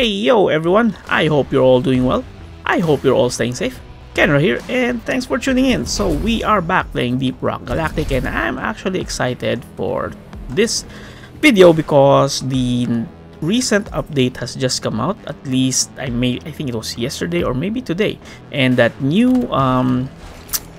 Hey yo everyone, I hope you're all doing well. I hope you're all staying safe. Kenra here and thanks for tuning in. So we are back playing Deep Rock Galactic and I'm actually excited for this video because the recent update has just come out. At least I may I think it was yesterday or maybe today. And that new um,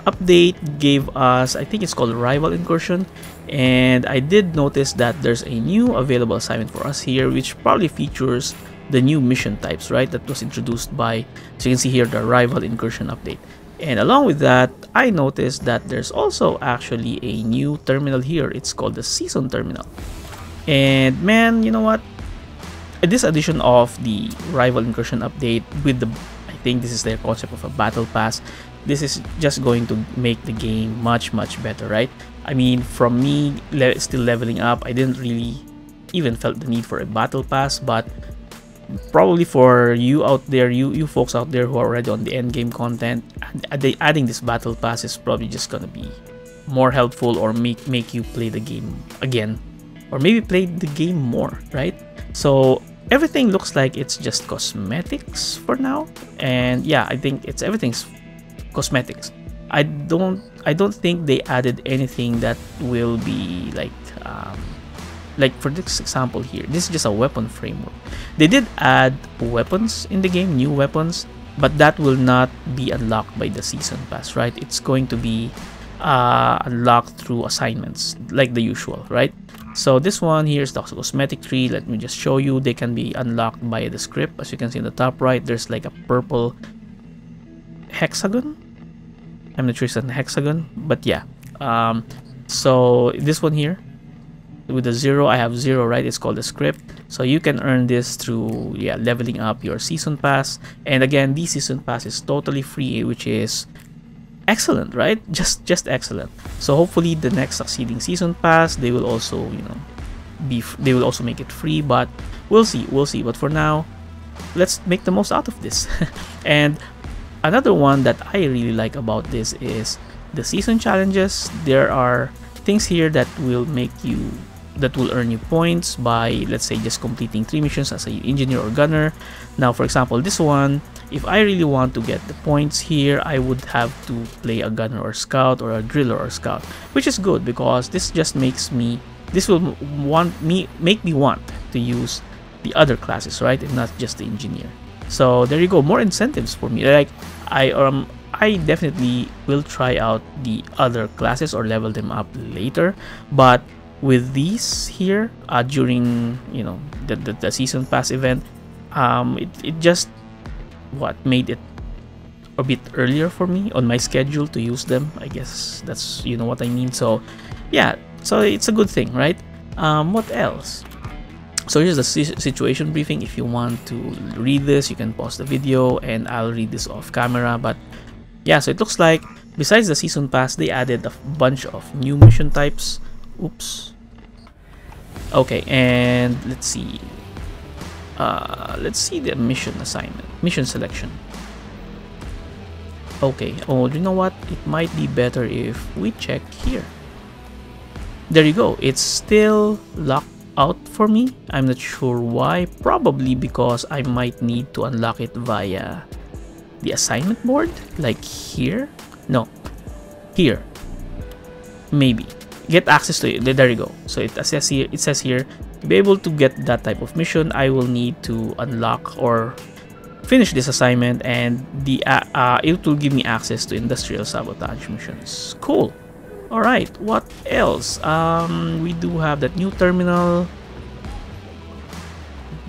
update gave us I think it's called Rival Incursion and I did notice that there's a new available assignment for us here which probably features the new mission types, right? That was introduced by, so you can see here, the Rival Incursion update. And along with that, I noticed that there's also actually a new terminal here. It's called the Season Terminal. And man, you know what? This edition of the Rival Incursion update with the, I think this is their concept of a battle pass. This is just going to make the game much, much better, right? I mean, from me le still leveling up, I didn't really even felt the need for a battle pass, but probably for you out there, you you folks out there who are already on the end game content, they adding this battle pass is probably just gonna be more helpful or make make you play the game again, or maybe play the game more, right? So everything looks like it's just cosmetics for now, and yeah, I think it's everything's cosmetics. I don't I don't think they added anything that will be like um, like for this example here this is just a weapon framework. They did add weapons in the game new weapons but that will not be unlocked by the season pass right? It's going to be uh, unlocked through assignments like the usual right? So this one here is the cosmetic tree. Let me just show you. They can be unlocked by the script. As you can see in the top right there's like a purple hexagon. I'm not sure it's a hexagon but yeah. Um, so this one here with the zero i have zero right? It's called a script. So you can earn this through yeah leveling up your season pass. And again the season pass is totally free which is excellent right? Just just excellent. So hopefully the next succeeding season pass they will also you know be they will also make it free. But we'll see we'll see. But for now let's make the most out of this. And another one that i really like about this is the season challenges. There are things here that will make you that will earn you points by let's say just completing three missions as an engineer or gunner. Now for example this one if I really want to get the points here I would have to play a gunner or scout or a driller or scout which is good because this just makes me this will want me make me want to use the other classes right and not just the engineer. So there you go. More incentives for me. Like I um I definitely will try out the other classes or level them up later but with these here uh, during you know the, the, the, season pass event um, it, it just what made it a bit earlier for me on my schedule to use them. I guess that's you know what I mean. So yeah so it's a good thing right? Um, what else? So here's the situation briefing. If you want to read this you can pause the video and I'll read this off camera. But yeah so it looks like besides the season pass they added a bunch of new mission types. Oops okay and let's see. Uh, let's see the mission assignment mission selection. Okay oh you know what? It might be better if we check here. There you go. It's still locked out for me. I'm not sure why. Probably because i might need to unlock it via the assignment board like here. No here. Maybe get access to it. There you go. So it says here it says here to be able to get that type of mission i will need to unlock or finish this assignment and the uh, uh, it will give me access to industrial sabotage missions. Cool. All right. What else? Um we do have that new terminal.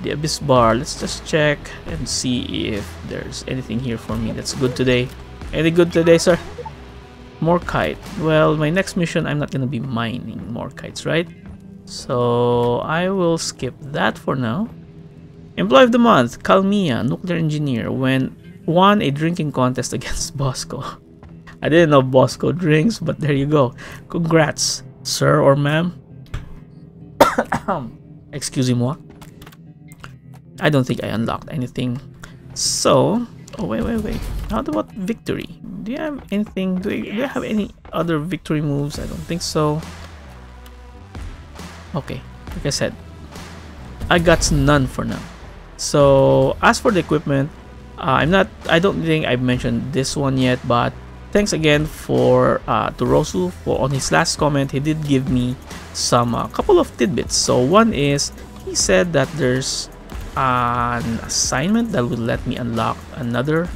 The abyss bar. Let's just check and see if there's anything here for me that's good today. Any good today sir Morkite. Well, my next mission, I'm not going to be mining more kites, right? So, I will skip that for now. Employee of the Month, Kalmia, Nuclear Engineer, when won a drinking contest against Bosco. I didn't know Bosco drinks, but there you go. Congrats, sir or ma'am. Excuse me, moi. I don't think I unlocked anything. So, oh wait, wait, wait. How about victory? do you have anything do you, do you have any other victory moves I don't think so okay like I said I got none for now So as for the equipment, uh, I'm not. I don't think I've mentioned this one yet, but thanks again for uh, to Rosu for on his last comment. He did give me some uh, couple of tidbits. So one is he said that there's an assignment that will let me unlock another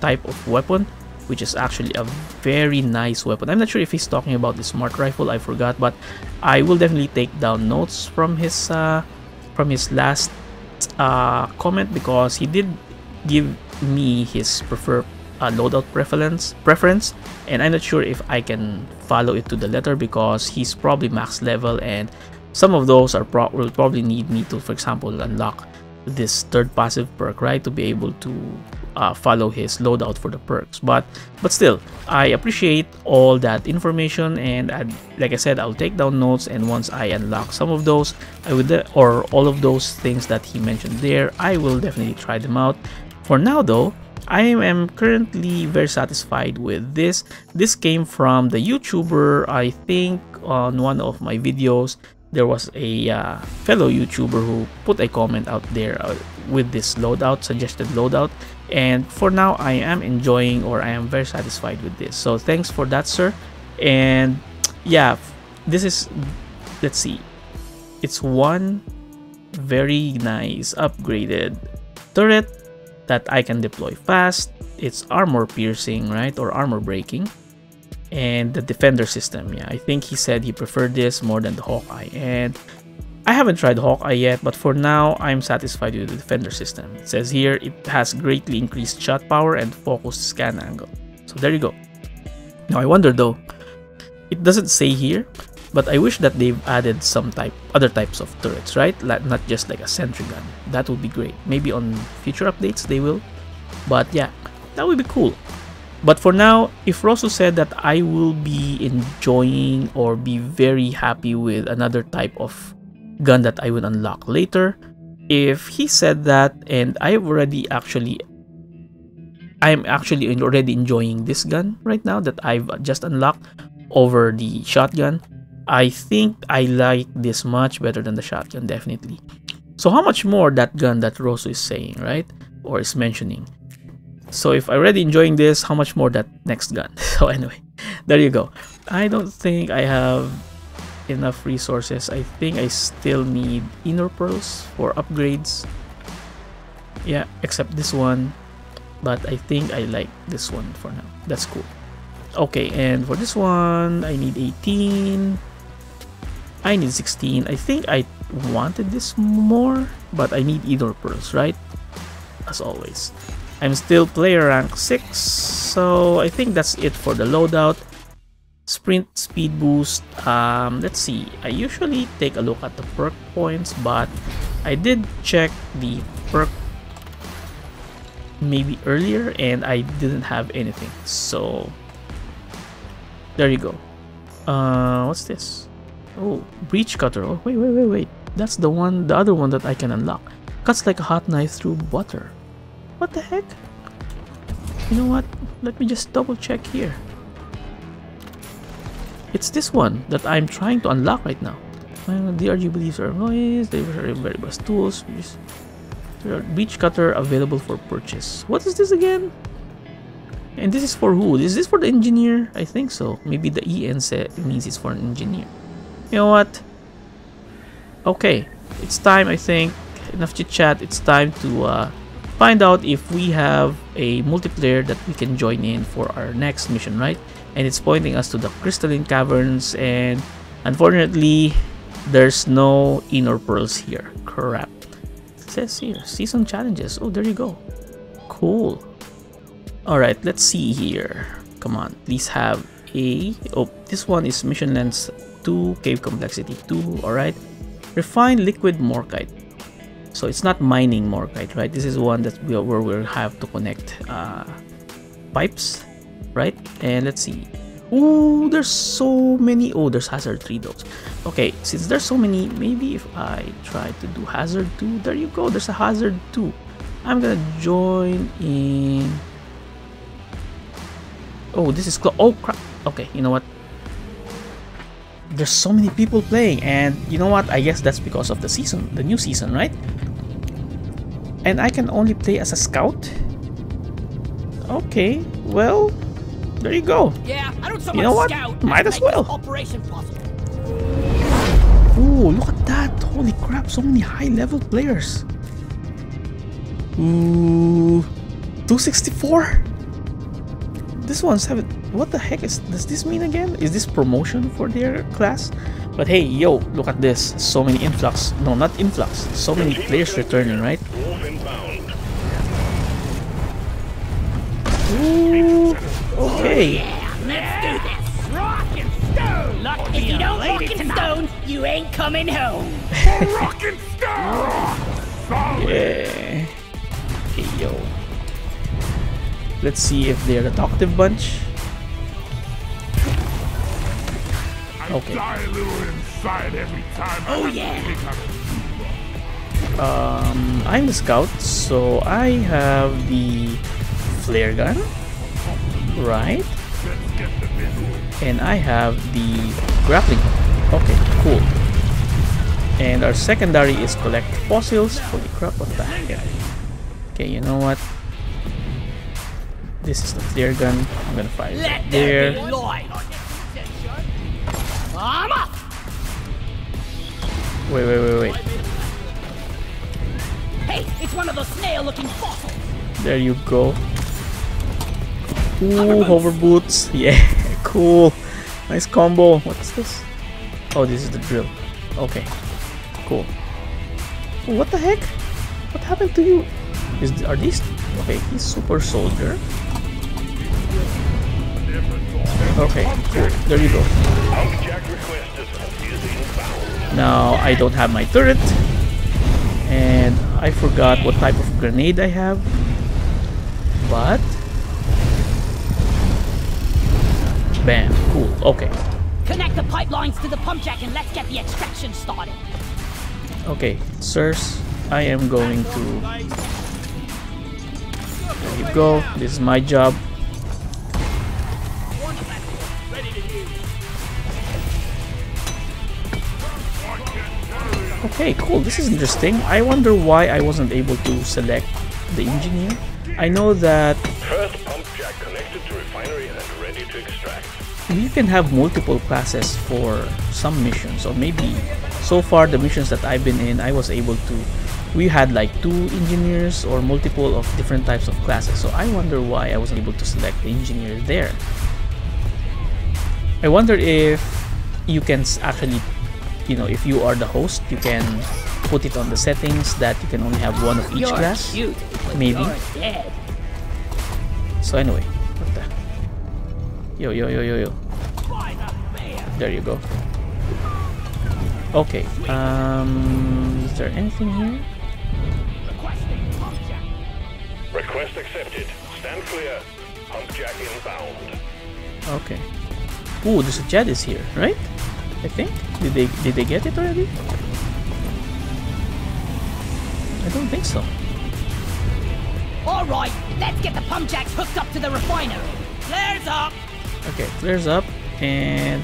type of weapon which is actually a very nice weapon. I'm not sure if he's talking about the smart rifle, I forgot, but I will definitely take down notes from his uh, from his last uh, comment because he did give me his preferred uh, loadout preference preference and I'm not sure if I can follow it to the letter because he's probably max level and some of those are pro will probably need me to for example unlock this third passive perk right to be able to uh, follow his loadout for the perks. But but still I appreciate all that information and I'd, like I said I'll take down notes and once I unlock some of those I would or all of those things that he mentioned there I will definitely try them out. For now though I am currently very satisfied with this. This came from the YouTuber I think on one of my videos there was a uh, fellow YouTuber who put a comment out there uh, with this loadout, suggested loadout. And for now, I am enjoying or I am very satisfied with this. So thanks for that, sir. And yeah, this is, let's see, it's one very nice upgraded turret that I can deploy fast. It's armor piercing, right? Or armor breaking and the defender system. Yeah i think he said he preferred this more than the hawkeye and i haven't tried hawkeye yet but for now i'm satisfied with the defender system. It says here it has greatly increased shot power and focused scan angle. So there you go. Now i wonder though it doesn't say here but i wish that they've added some type other types of turrets right? Like not just like a sentry gun. That would be great. Maybe on future updates they will. But yeah that would be cool but for now, if Rosu said that I will be enjoying or be very happy with another type of gun that I will unlock later, if he said that and I've already actually I'm actually already enjoying this gun right now that I've just unlocked over the shotgun. I think I like this much better than the shotgun, definitely. So how much more that gun that Rosu is saying, right? Or is mentioning. So if I'm already enjoying this, how much more that next gun? So anyway, there you go. I don't think I have enough resources. I think I still need Enor Pearls for upgrades. Yeah, except this one. But I think I like this one for now. That's cool. Okay, and for this one, I need 18. I need 16. I think I wanted this more, but I need Enor Pearls, right? As always. I'm still player rank 6, so I think that's it for the loadout. Sprint speed boost, um, let's see, I usually take a look at the perk points, but I did check the perk maybe earlier and I didn't have anything, so there you go. Uh, what's this? Oh, breach cutter. Oh, wait, wait, wait, wait. That's the one, the other one that I can unlock. Cuts like a hot knife through butter. What the heck? You know what? Let me just double check here. It's this one that I'm trying to unlock right now. Uh, DRG believes are noise, they are very best tools. There are breach cutter available for purchase. What is this again? And this is for who? Is this for the engineer? I think so. Maybe the EN means it's for an engineer. You know what? Okay, it's time I think. Enough chit chat. It's time to uh, find out if we have a multiplayer that we can join in for our next mission, right? And it's pointing us to the crystalline caverns and unfortunately there's no Enor Pearls here. Crap. It says here, season challenges. Oh, there you go. Cool. Alright, let's see here. Come on, please have a... Oh, this one is mission lens 2, cave complexity 2, alright. Refined liquid morkite. So it's not mining morkite, right? This is one that we where we'll have to connect uh, pipes, right? And let's see. Oh, there's so many. Oh, there's hazard 3 those. Okay, since there's so many, maybe if I try to do hazard 2, there you go. There's a hazard 2. I'm gonna join in. Oh, this is. Oh, crap. Okay, you know what? There's so many people playing, and you know what? I guess that's because of the season, the new season, right? And I can only play as a scout? Okay, well, there you go. Yeah, I don't so You know what? scout Might as well. Operation possible. Ooh, look at that. Holy crap, so many high level players. Ooh, 264? This one's having. What the heck is does this mean again? Is this promotion for their class? But hey, yo, look at this. So many influx. No, not influx. So many players returning, right? Ooh, okay. Let's do this. Rock and stone. Luck if you don't rock and stone, you ain't coming home. Rock and stone! yeah. Okay, yo. Let's see if they're the talkative bunch. Okay. Die a little inside every time. Oh, yeah. Um, I'm the scout, so I have the flare gun, right? And I have the grappling hook. Okay, cool. And our secondary is collect fossils. Holy crap, what the heck? Okay, you know what? This is the flare gun. I'm gonna fire it Let right there Wait, wait, wait, wait. Hey, it's one of those snail-looking fossils. There you go. Ooh, hover boots. Yeah, cool. Nice combo. What's this? Oh, this is the drill. Okay, cool. What the heck? What happened to you? Is are these? Okay, he's super soldier. Okay, cool. There you go. Outjack requested. Is inbound. Now I don't have my turret, and I forgot what type of grenade I have. But bam, cool. Okay, Connect the pipelines to the pump jack and let's get the extraction started. okay, sirs. I am going to. There you go. This is my job. Okay, cool. This is interesting. I wonder why I wasn't able to select the engineer. I know that First pump jack connected to refinery and ready to extract. you can have multiple classes for some missions or maybe so far the missions that I've been in I was able to we had like two engineers or multiple of different types of classes so I wonder why I wasn't able to select the engineer there I wonder if you can actually you know if you are the host you can put it on the settings that you can only have one of each You're class. cute, maybe. so anyway what the? Yo yo yo yo yo. There you go. Okay um is there anything here? Request accepted. Stand clear. Pump jack inbound. okay. Ooh, there's a Jadiz here right I think. Did they did they get it already? I don't think so. All right, let's get the pump jacks hooked up to the refinery. Flares up. okay clears up and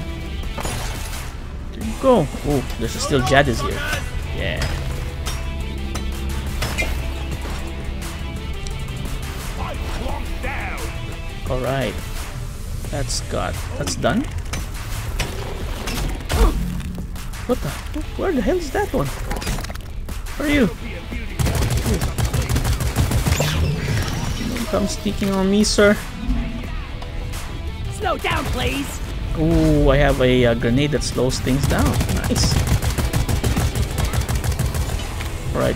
there you go. Oh there's still Jadiz here. Yeah. All right. That's got that's done what the where the hell is that one where are you Don't come sneaking on me sir Slow down, please. Ooh, I have a, uh grenade that slows things down. Nice. Alright.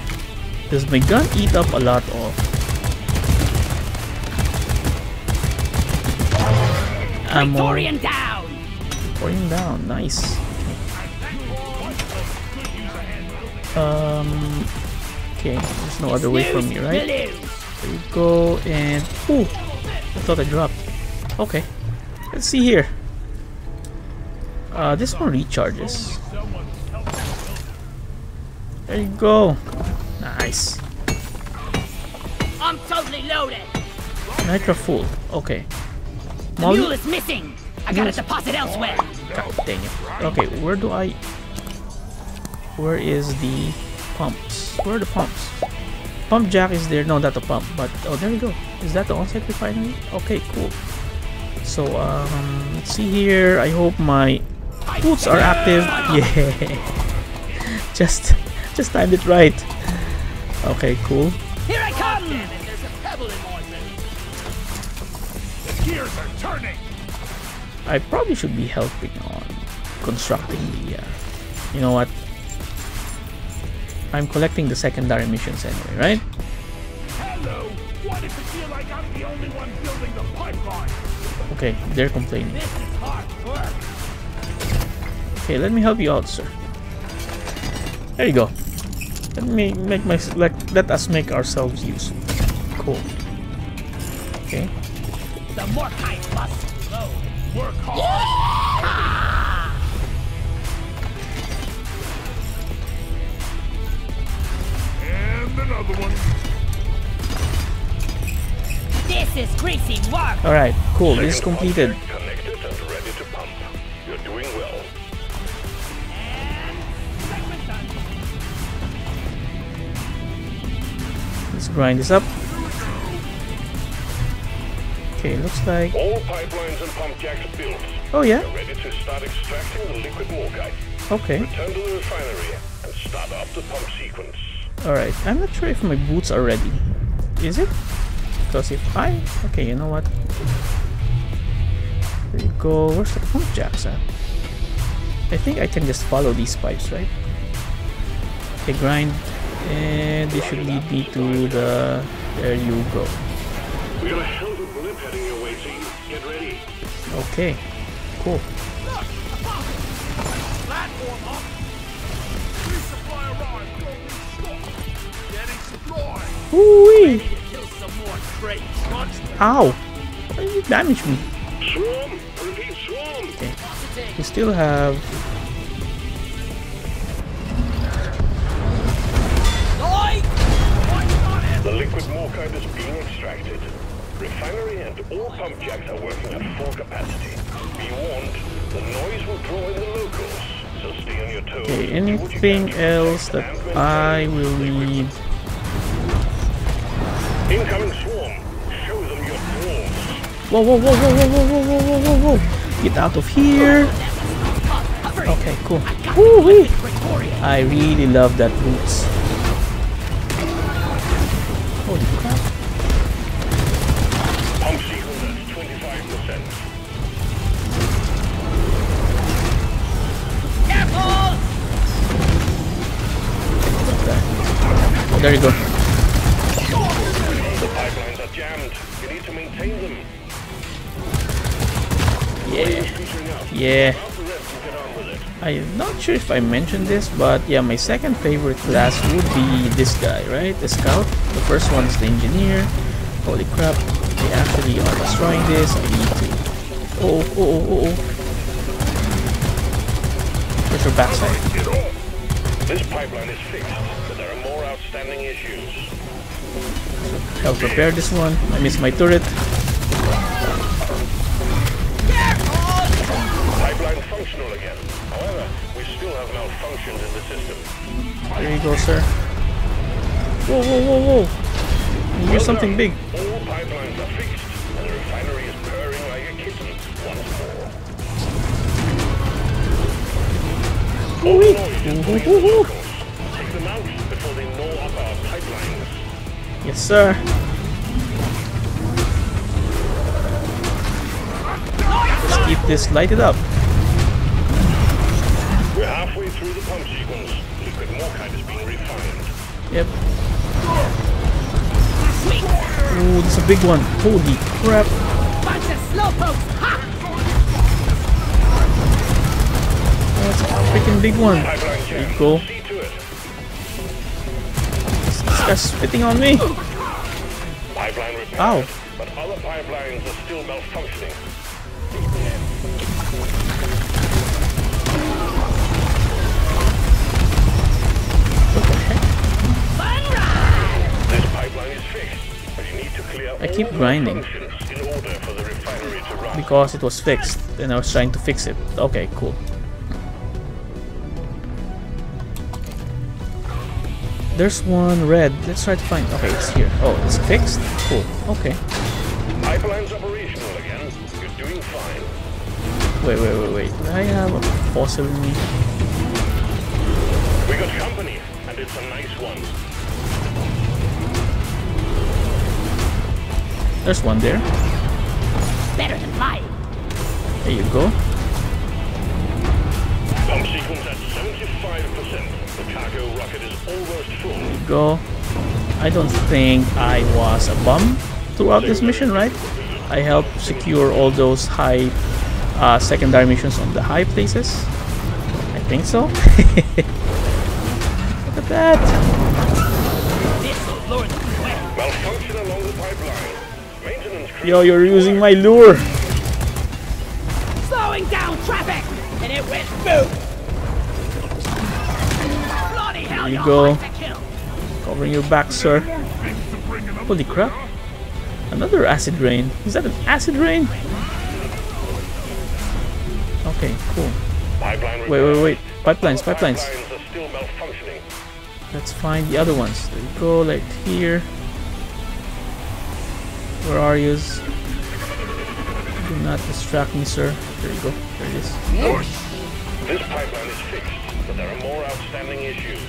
Does my gun eat up a lot of ammo? Praetorian down. Pouring down. Nice. Um. Okay, there's no other way for me, right? There you go, and ooh, I thought I dropped. Okay, let's see here. Uh, this one recharges. There you go. Nice. I'm totally loaded. Nitro full. Okay. The mule is missing. I gotta deposit elsewhere. God dang it. Okay, where do I? Where is the pumps? Where are the pumps? pump jack is there. No, not the pump, but oh, there we go. Is that the on-site refinery? Okay, cool. So um, let's see here. I hope my boots are active. Yeah, just just timed it right. Okay, cool. Here I come! There's a pebble in my The gears are turning. I probably should be helping on constructing the. Uh, you know what? I'm collecting the secondary missions anyway, right? Hello. Why does it feel like I'm the only one building the pipeline? Okay, they're complaining. This is hard work. Okay, let me help you out, sir. There you go. Let me make my let let us make ourselves use. Cool. Okay. The more Morkite must flow. Work hard. Another one. This is greasy work. All right. Cool. This is completed. Connected and ready to pump. You're doing well. And. Let's grind this up. Okay, looks like. All pipelines and pump jacks built. Oh yeah. You're ready to start extracting the liquid morkite. Okay. Return to the refinery and start up the pump sequence. All right. I'm not sure if my boots are ready. Is it? Because if I okay, you know what? There you go. Where's the pump jacks at? I think I can just follow these pipes, right? Okay, grind, and this should lead me to the. There you go. We got a hell of a blip heading your way, team. Get ready. Okay, cool. Supply. Ooh-wee! Kill some more crates. Ow! Why did you damage me? Swarm. Repeat swarm. Okay. We still have. The liquid morkite is being extracted. Refinery and all pump jacks are working at full capacity. Be warned, the noise will draw in the locals, so stay on your toes. Okay, and you anything else that I will need? Incoming swarm. Show them your tools. Whoa, whoa, whoa, whoa, whoa, whoa, whoa, whoa, whoa, whoa, whoa! Get out of here! Okay, cool. I really love that boots. Holy crap. Pump sequence at 25%. Careful! There you go. It. I'm not sure if I mentioned this, but yeah, my second favorite class would be this guy, right? The scout. The first one is the engineer. Holy crap. They actually are destroying this. I need to... Oh, oh, oh, oh, oh. Where's your backside? This pipeline is fixed, but there are more outstanding issues. I'll prepare this one. I missed my turret. Functional again. However, we still have malfunctions in the system. There you go, sir. Whoa, whoa, whoa, whoa. Here's something big. All pipelines are fixed, and the refinery is purring like a kitten once more. All Woo-wee. noise is Woo, going woo, to woo, woo. locals. Take them out before they gnaw up our pipelines. Yes, sir. Let's keep this lighted up. Halfway through the pump sequence. Liquid morkite is being refined. Yep. Ooh, this is a big one. Holy crap. Bunch of slowpokes! Ha! That's a freaking big one. Pipeline There jam. you go. See. This guy's spitting on me. Pipeline repaired, Ow. but other pipelines are still malfunctioning. I keep grinding. in order for the refinery to run. Because it was fixed and I was trying to fix it. Okay, cool. There's one red. Let's try to find. Okay, it's here. Oh, it's fixed. Cool. Okay. Pipeline's operational again. You're doing fine. Wait, wait, wait, wait. Do I have a fossil in me? We got company, and it's a nice one. There's one there. Better than mine. There you go. Pump sequence at 75%. The cargo rocket is almost full. Go. I don't think I was a bum throughout this mission, right? I helped secure all those high uh, secondary missions on the high places. I think so. Look at that. Yo, you're using my lure. Slowing down traffic, and it went boom. Bloody hell, you go. hard to kill. Covering your back, sir. Holy crap. Another acid rain. Is that an acid rain? Okay, cool. Wait, wait, wait. Pipelines, pipelines. Pipelines are still malfunctioning. Let's find the other ones. There you go, like here. Where are yous? Do not distract me, sir. There you go. There it is. This pipeline is fixed, but there are more outstanding issues.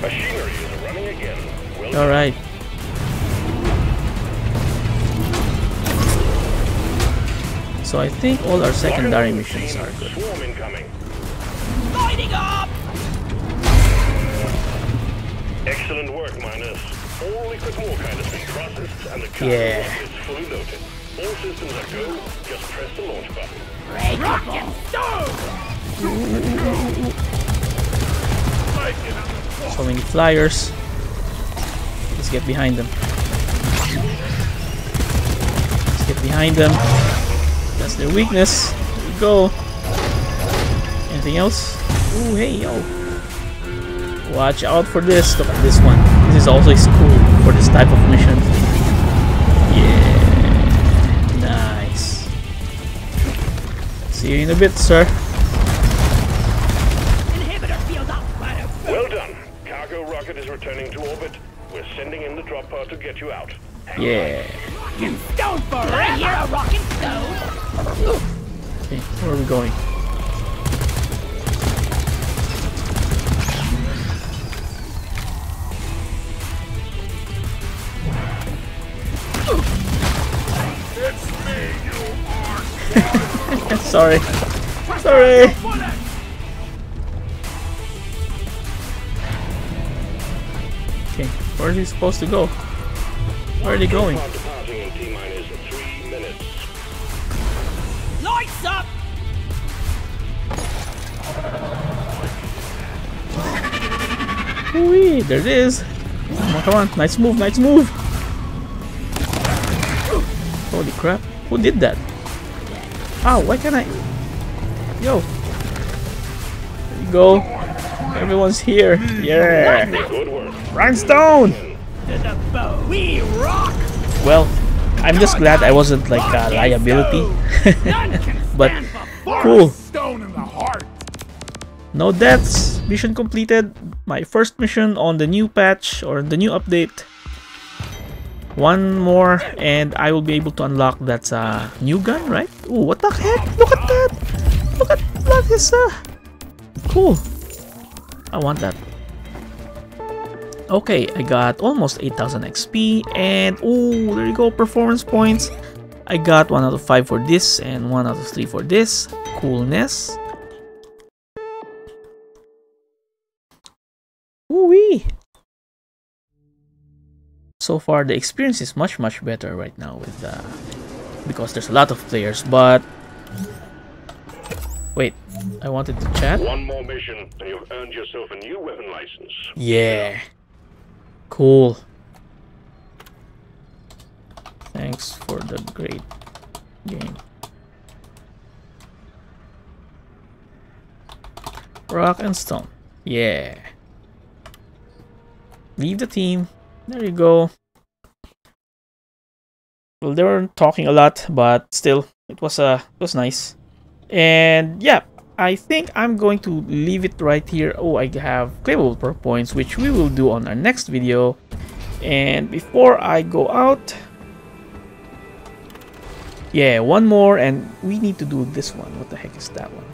Machinery is running again. Well done. Alright. So I think all our secondary missions are good. Swarm incoming. Lighting up! Excellent work, miners. All liquid walk has been processed and the cargo Yeah. is fully loaded. All systems are go. Just press the launch button. Great rock and stone! So many flyers. Let's get behind them. Let's get behind them. That's their weakness. There we go. Anything else? Ooh, hey, yo. Watch out for this. Look at this one. This is also cool for this type of mission. Yeah. Nice. See you in a bit, sir. Inhibitor field up, Well done. Cargo rocket is returning to orbit. We're sending in the drop pod to get you out. Yeah. Rockin' stone forever! I hear a rockin' stone! Okay, where are we going? Sorry. Sorry. Okay, where is he supposed to go? Where are they going? Pod departing in T minus three minutes. Lights up! Whee, there it is. Come on, come on. Nice move, nice move. Holy crap. Who did that? Ow, why can't I? Yo. There you go. Everyone's here. Yeah. Rhinestone! We rock! Well, I'm just glad I wasn't like a liability. But cool. No deaths. Mission completed. My first mission on the new patch or the new update. One more and I will be able to unlock that uh, new gun, right? Ooh, what the heck? Look at that! Look at that is uh cool. I want that. Okay, I got almost 8000 XP and oh, there you go, performance points. I got 1 out of 5 for this and 1 out of 3 for this. Coolness. Woo-wee! So far, the experience is much much better right now with uh, because there's a lot of players. But wait, I wanted to chat. One more mission, and you've earned yourself a new weapon license. Yeah, cool. Thanks for the great game. Rock and stone. Yeah. Leave the team. There you go. Well, they weren't talking a lot, but still, it was uh, it was nice. And yeah, I think I'm going to leave it right here. Oh, I have claimable perk points, which we will do on our next video. And before I go out, yeah, one more, and we need to do this one. What the heck is that one?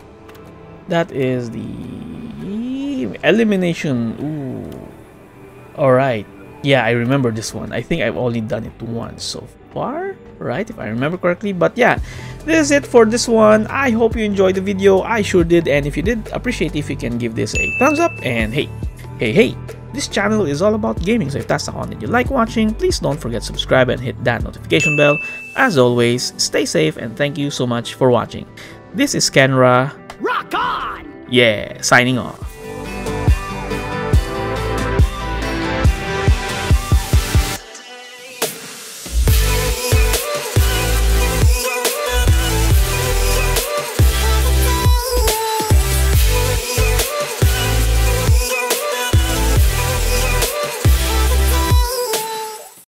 That is the elimination. Ooh. Alright. Yeah, I remember this one. I think I've only done it once so far, right? If I remember correctly. But yeah, this is it for this one. I hope you enjoyed the video. I sure did. And if you did, appreciate if you can give this a thumbs up. And hey, hey, hey, this channel is all about gaming. So if that's the content you like watching, please don't forget to subscribe and hit that notification bell. As always, stay safe and thank you so much for watching. This is Kenra. Rock on! Yeah, signing off.